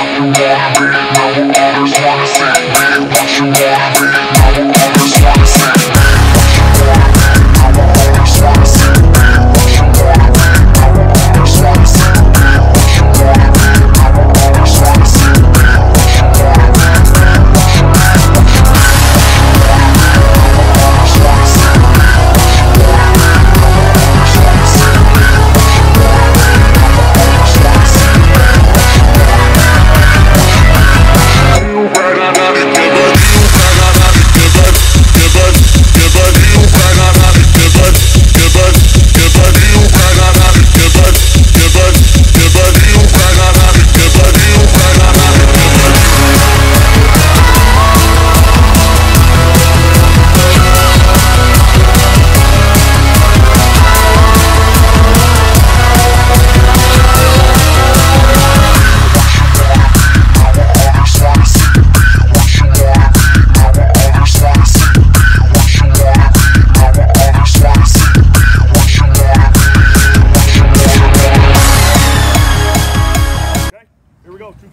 what you want, no one others wanna say, what you want,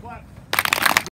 flat.